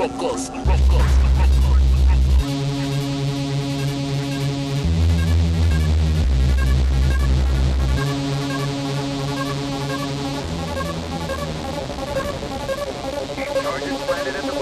Rockos, Rockos. Rock planted at the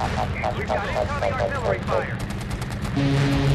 We've got incoming artillery fire.